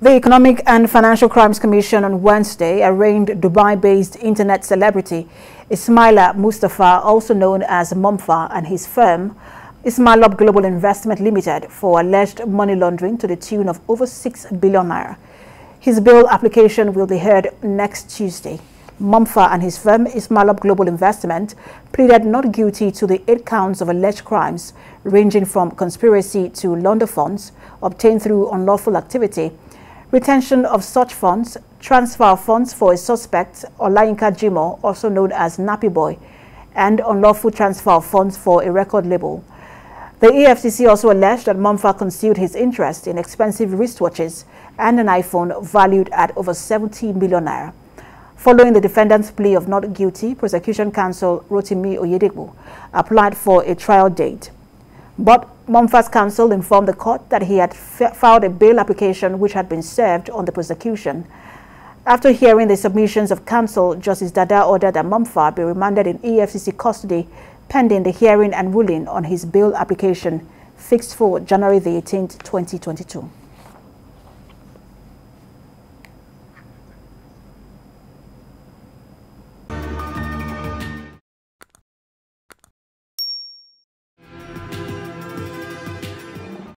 The Economic and Financial Crimes Commission on Wednesday arraigned Dubai-based internet celebrity Ismaila Mustapha, also known as Mompha, and his firm, Ismalob Global Investment Limited, for alleged money laundering to the tune of over 6 billion naira. His bail application will be heard next Tuesday. Mompha and his firm, Ismalob Global Investment, pleaded not guilty to the eight counts of alleged crimes ranging from conspiracy to launder funds obtained through unlawful activity retention of such funds, transfer of funds for a suspect, Olayinka Jimoh, also known as Nappy Boy, and unlawful transfer of funds for a record label. The EFCC also alleged that Mompha concealed his interest in expensive wristwatches and an iPhone valued at over 70 million naira. Following the defendant's plea of not guilty, prosecution counsel Rotimi Oyedepo applied for a trial date. But Mompha's counsel informed the court that he had filed a bail application which had been served on the prosecution. After hearing the submissions of counsel, Justice Dada ordered that Mompha be remanded in EFCC custody pending the hearing and ruling on his bail application fixed for January the 18th, 2022.